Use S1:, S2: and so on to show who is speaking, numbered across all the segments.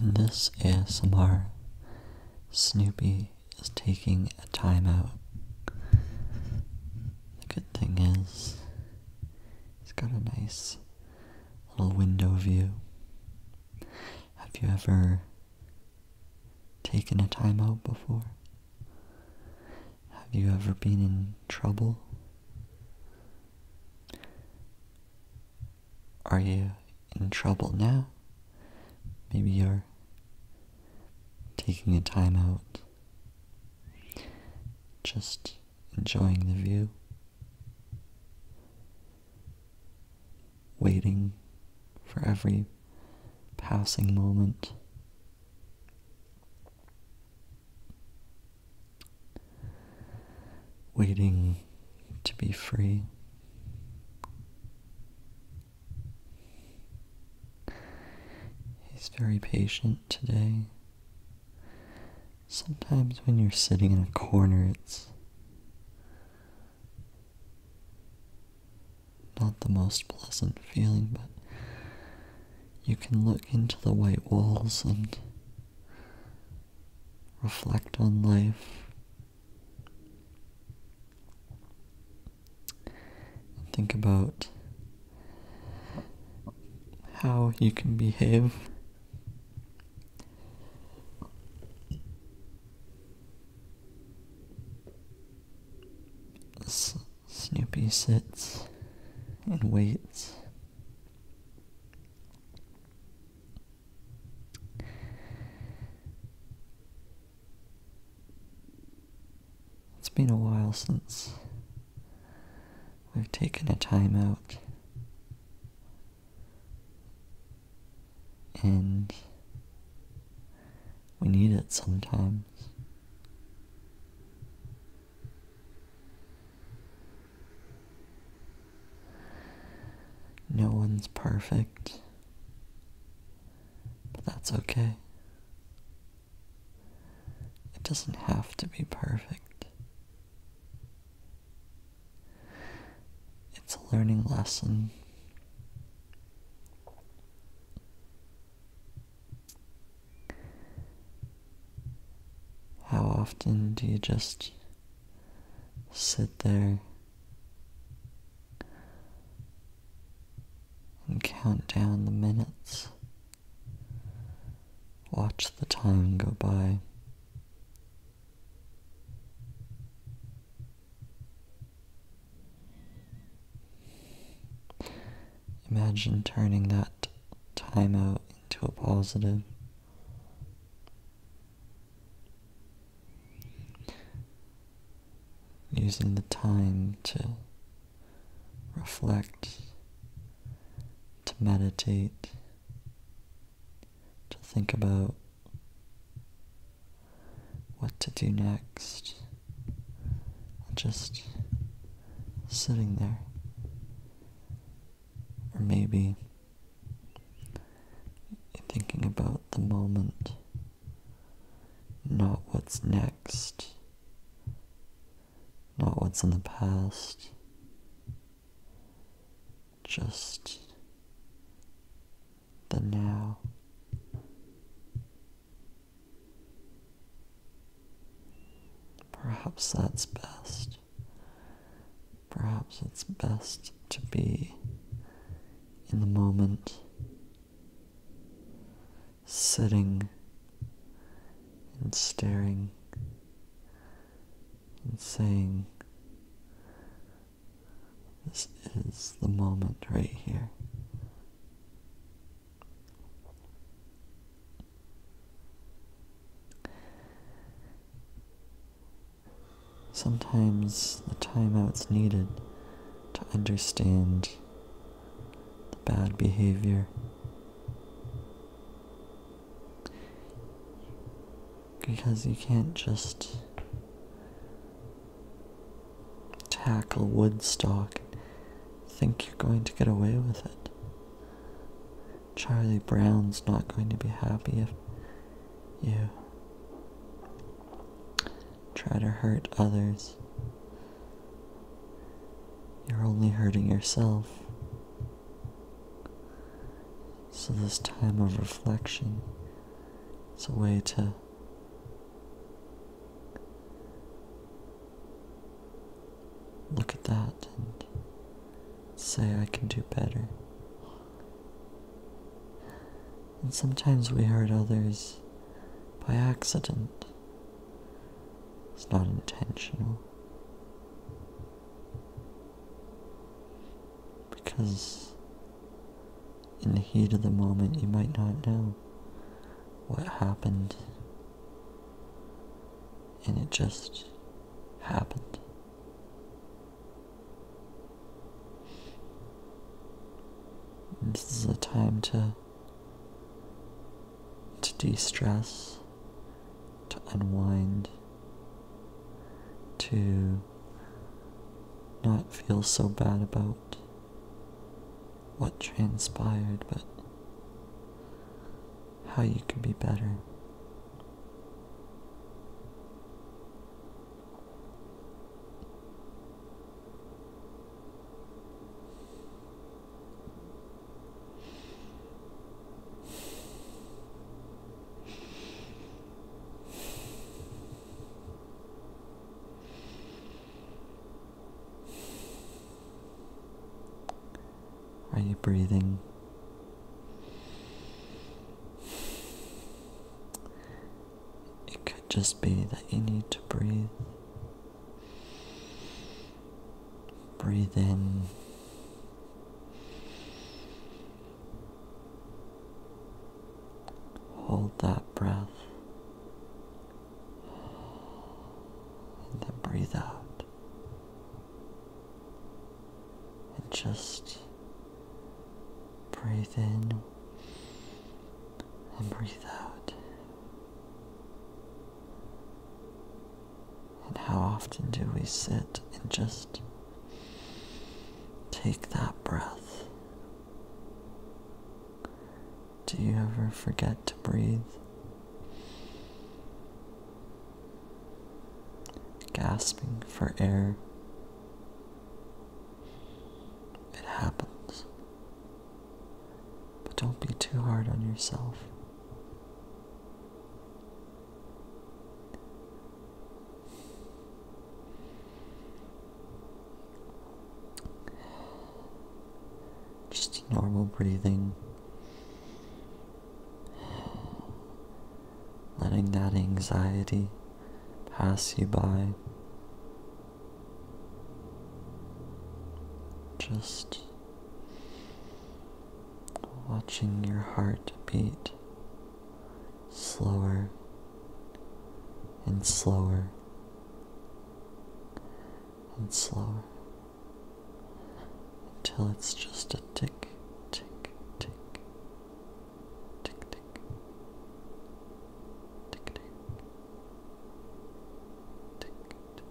S1: In this ASMR, Snoopy is taking a timeout. The good thing is, he's got a nice little window view. Have you ever taken a timeout before? Have you ever been in trouble? Are you in trouble now? Maybe you're taking a time out, just enjoying the view, waiting for every passing moment. Waiting to be free. He's very patient today. Sometimes when you're sitting in a corner, it's not the most pleasant feeling, but you can look into the white walls and reflect on life. And think about how you can behave Snoopy sits and waits. It's been a while since we've taken a time out. And we need it sometimes. No one's perfect, but that's okay. It doesn't have to be perfect. It's a learning lesson. How often do you just sit there and count down the minutes? Watch the time go by. Imagine turning that time out into a positive. Using the time to reflect, to meditate, think about what to do next. Just sitting there. Or maybe thinking about the moment, not what's next, not what's in the past, just the now. Perhaps that's best. Perhaps it's best to be in the moment, sitting and staring and saying, This is the moment right here. Sometimes the timeout's needed to understand the bad behavior. Because you can't just tackle Woodstock and think you're going to get away with it. Charlie Brown's not going to be happy if you try to hurt others. You're only hurting yourself. So, this time of reflection is a way to look at that and say I can do better. And sometimes we hurt others by accident. It's not intentional. Because in the heat of the moment, you might not know what happened, and it just happened. This is a time to to de-stress, to unwind, to not feel so bad about what transpired, but how you can be better. Breathing? It could just be that you need to breathe. Breathe in. Hold that breath. And then breathe out. And just breathe in and breathe out. And how often do we sit and just take that breath? Do you ever forget to breathe? Gasping for air. It happens. Don't be too hard on yourself. Just normal breathing. Letting that anxiety pass you by. Just watching your heart beat slower and slower and slower until it's just a tick, tick, tick, tick, tick, tick, tick, tick, tick.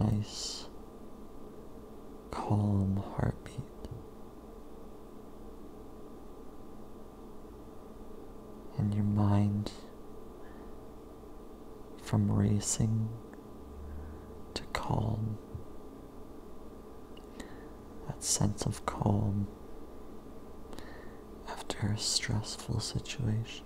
S1: Nice, calm heartbeat. And your mind from to calm. That sense of calm after a stressful situation.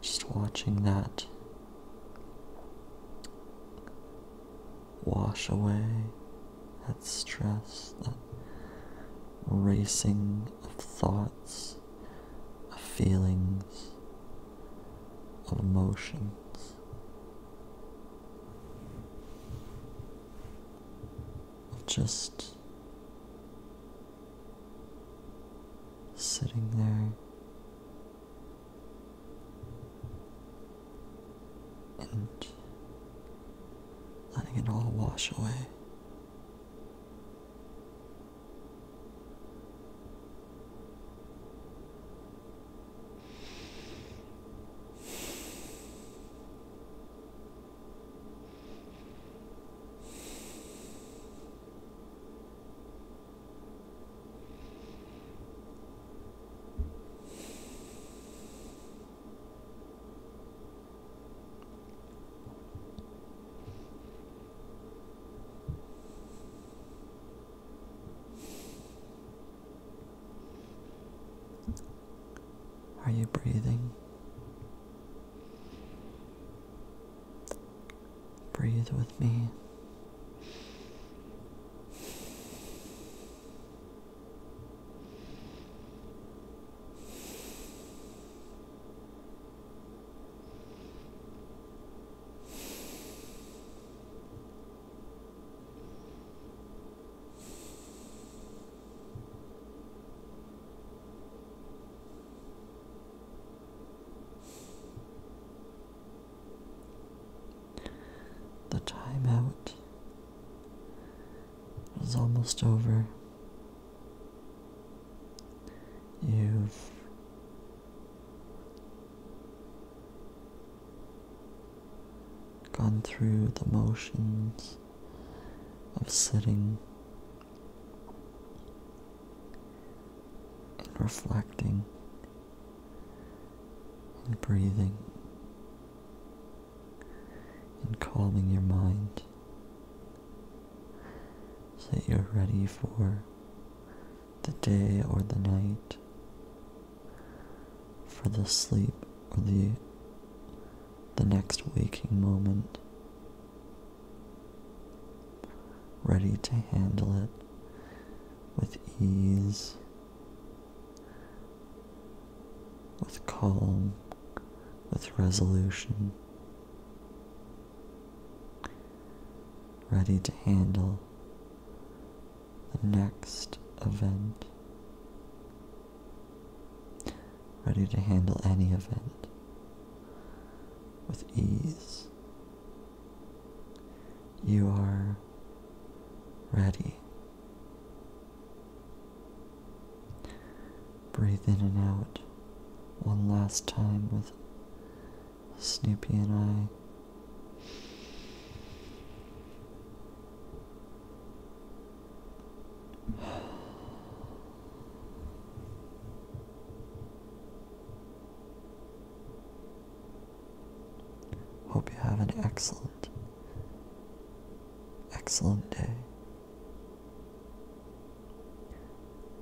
S1: Just watching that wash away that stress, that racing of thoughts, of feelings, of emotions. Of just sitting there and letting it all wash away. You breathing? Breathe with me. The timeout is almost over. You've gone through the motions of sitting and reflecting and breathing and calming your mind that you're ready for the day or the night, for the sleep or the the next waking moment, ready to handle it with ease, with calm, with resolution. ready to handle next event, ready to handle any event with ease. You are ready. Breathe in and out one last time with Snoopy and I. Hope you have an excellent, excellent day.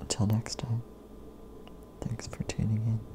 S1: Until next time, thanks for tuning in.